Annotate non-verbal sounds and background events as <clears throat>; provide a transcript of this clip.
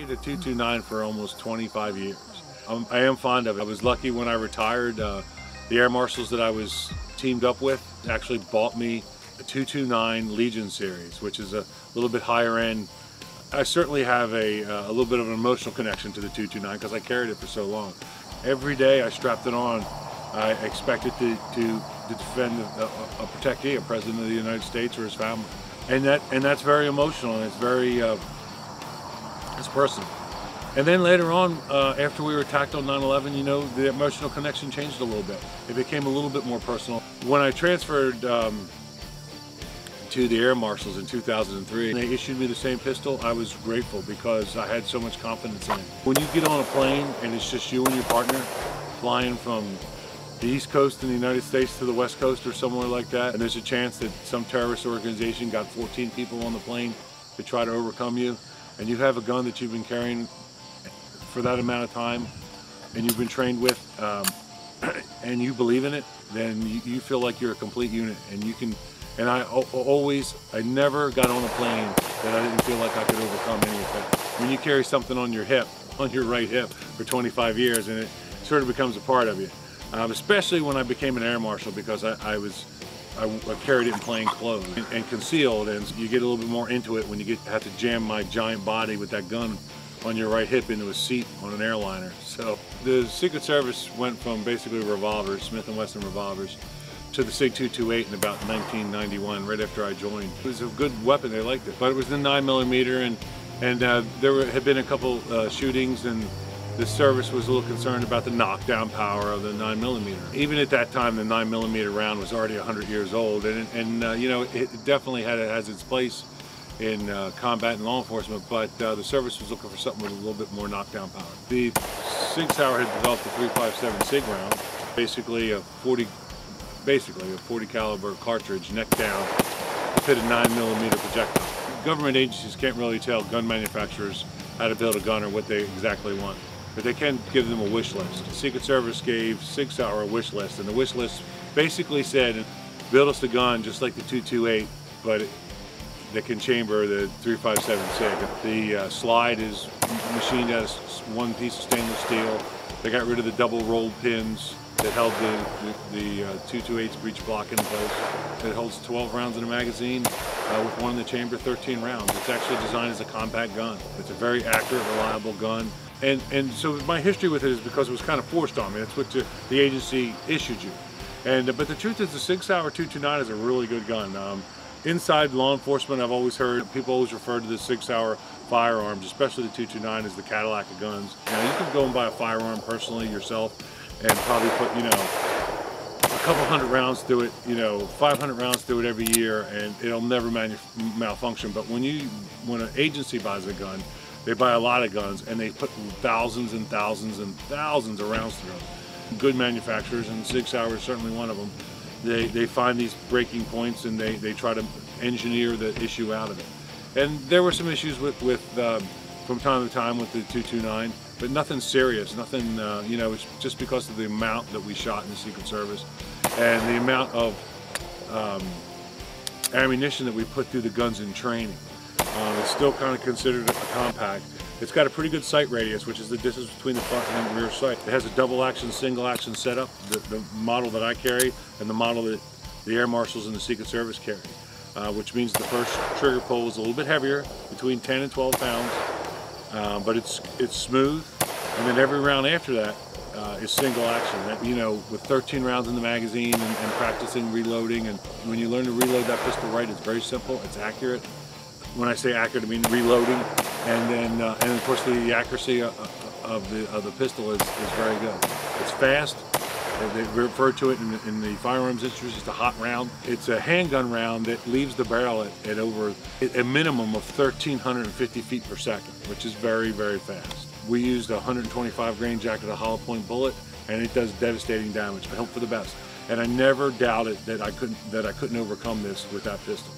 carried a 229 for almost 25 years. Um, I am fond of it. I was lucky when I retired. Uh, the Air Marshals that I was teamed up with actually bought me a 229 Legion series, which is a little bit higher end. I certainly have a, uh, a little bit of an emotional connection to the 229 because I carried it for so long. Every day I strapped it on, I expected to, to, to defend a, a, protectee, a president of the United States or his family. And that and that's very emotional and it's very uh, it's personal. And then later on, uh, after we were attacked on 9-11, you know, the emotional connection changed a little bit. It became a little bit more personal. When I transferred um, to the Air Marshals in 2003, they issued me the same pistol, I was grateful because I had so much confidence in it. When you get on a plane and it's just you and your partner flying from the East Coast in the United States to the West Coast or somewhere like that, and there's a chance that some terrorist organization got 14 people on the plane to try to overcome you, and you have a gun that you've been carrying for that amount of time and you've been trained with um, <clears throat> and you believe in it, then you, you, feel like you're a complete unit and you can, and I always, I never got on a plane that I didn't feel like I could overcome any of it. When you carry something on your hip, <laughs> on your right hip for 25 years and it sort of becomes a part of you. Um, especially when I became an air marshal because I, I was, I, I, carried it in plain clothes and, and, concealed and you get a little bit more into it when you get have to jam my giant body with that gun on your right hip into a seat on an airliner. So the Secret Service went from basically revolvers, Smith & Wesson revolvers, to the SIG 228 in about 1991, right after I joined. It was a good weapon, they liked it, but it was the 9 millimeter, and and uh, there were, had been a couple uh, shootings and the service was a little concerned about the knockdown power of the 9 millimeter. Even at that time, the 9 millimeter round was already 100 years old, and, and uh, you know, it definitely had has its place in uh, combat and law enforcement, but uh, the service was looking for something with a little bit more knockdown power. The Sig Sauer had developed the 357 SIG round, basically a 40, basically a 40 caliber cartridge, neck down, fit a 9 millimeter projectile. Government agencies can't really tell gun manufacturers how to build a gun or what they exactly want, but they can give them a wish list. Secret Service gave Sig Sauer a wish list, and the wish list basically said, build us a gun just like the 228, but that can chamber the 357 SIG. The uh, slide is machined as one piece of stainless steel. They got rid of the double rolled pins that held the, the, the uh, 228's breech block in place. It holds 12 rounds in a magazine uh, with one in the chamber, 13 rounds. It's actually designed as a compact gun. It's a very accurate, reliable gun. And, and so my history with it is because it was kind of forced on me. That's what the, the agency issued you. And, but the truth is the Sig Sauer 229 is a really good gun. Um, Inside law enforcement, I've always heard people always refer to the Sig Sauer firearms, especially the 229 as the Cadillac of guns. Now you can go and buy a firearm personally yourself and probably put, you know, a couple hundred rounds through it, you know, 500 rounds through it every year and it'll never malfunction. But when you, when an agency buys a gun, they buy a lot of guns and they put thousands and thousands and thousands of rounds through them. Good manufacturers and Sig Sauer is certainly one of them they, they find these breaking points and they, they try to engineer the issue out of it. And there were some issues with, with um, from time to time with the 229, but nothing serious, nothing, uh, you know, it's just because of the amount that we shot in the Secret Service and the amount of um, ammunition that we put through the guns in training. Um, it's still kind of considered a compact. It's got a pretty good sight radius, which is the distance between the front and rear sight. It has a double action, single action setup, the, the model that I carry and the model that the Air Marshals and the Secret Service carry, uh, which means the first trigger pull is a little bit heavier, between 10 and 12 pounds, uh, but it's it's smooth. And then every round after that uh, is single action. That, you know, with 13 rounds in the magazine and, and practicing reloading, and when you learn to reload that pistol right, it's very simple, it's accurate. When I say accurate, I mean reloading and then uh, and of course the accuracy of, of, the of the pistol is, is very good. It's fast. They refer to it in, in the firearms industry as a hot round. It's a handgun round that leaves the barrel at, at over a minimum of 1,350 feet per second, which is very, very fast. We used a 125 grain jacketed hollow point bullet, and it does devastating damage. I hope for the best, and I never doubted that I couldn't that I couldn't overcome this with that pistol.